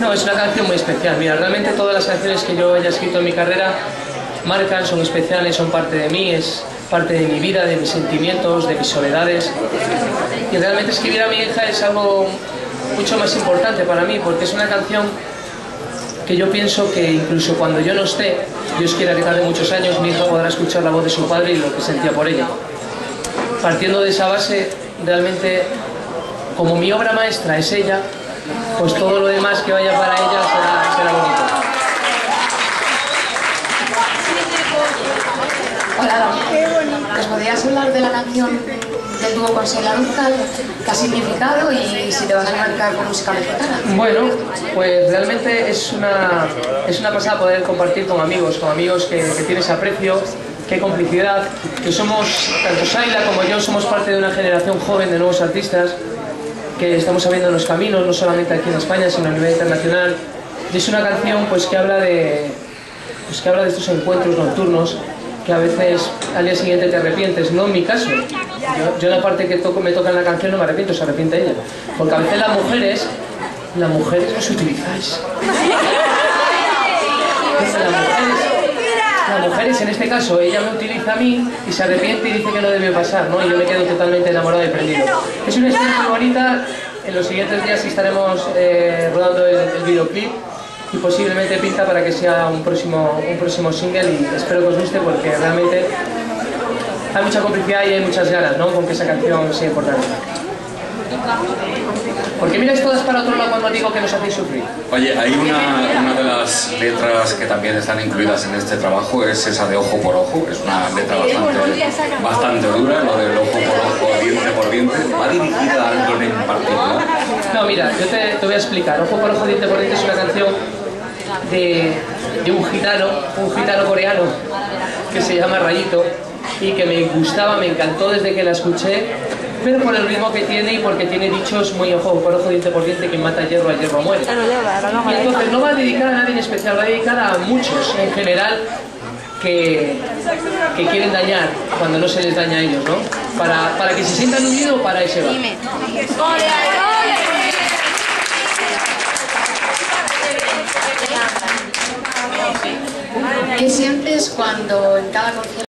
No, es una canción muy especial. Mira, realmente todas las canciones que yo haya escrito en mi carrera marcan, son especiales, son parte de mí, es parte de mi vida, de mis sentimientos, de mis soledades. Y realmente escribir a mi hija es algo mucho más importante para mí, porque es una canción que yo pienso que incluso cuando yo no esté, Dios quiera que tarde muchos años, mi hija podrá escuchar la voz de su padre y lo que sentía por ella. Partiendo de esa base, realmente, como mi obra maestra es ella, pues todo lo demás que vaya para ella será, será bonito. Hola. ¿Nos podrías hablar de la canción del dúo con Sheila? ¿Qué ha significado y si te vas a marcar con música mexicana? Bueno, pues realmente es una, es una pasada poder compartir con amigos, con amigos que, que tienes aprecio, qué complicidad, que somos, tanto Saila como yo, somos parte de una generación joven de nuevos artistas que estamos abriendo los caminos, no solamente aquí en España, sino a nivel internacional. Y es una canción pues, que, habla de, pues, que habla de estos encuentros nocturnos que a veces al día siguiente te arrepientes, no en mi caso. Yo, yo la parte que toco, me toca en la canción no me arrepiento, se arrepiente ella. Porque a veces las mujeres, las mujeres os utilizáis. Mujeres, en este caso, ella me utiliza a mí y se arrepiente y dice que no debió pasar, ¿no? Y yo me quedo totalmente enamorado y prendido. Es una historia muy bonita, en los siguientes días estaremos eh, rodando el, el videoclip y posiblemente pinta para que sea un próximo, un próximo single y espero que os guste porque realmente hay mucha complicidad y hay muchas ganas, ¿no? Con que esa canción sea importante. Porque miráis todas para otro lado cuando digo que nos hacéis sufrir. Oye, hay una, una de las letras que también están incluidas en este trabajo, es esa de ojo por ojo, es una letra bastante, bastante dura, lo del ojo por ojo, diente por diente. ¿Va dirigida a alguien en particular? No, mira, yo te, te voy a explicar. Ojo por ojo, diente por diente es una canción de, de un gitano, un gitano coreano que se llama Rayito y que me gustaba, me encantó desde que la escuché, pero por el ritmo que tiene y porque tiene dichos muy ojo por ojo, diente por diente, que mata hierro a hierro muere. Y entonces no va a dedicar a nadie en especial, va a dedicar a muchos en general que, que quieren dañar cuando no se les daña a ellos, ¿no? Para, para que se sientan unidos, para ese va. ¿Qué sientes cuando en cada concierto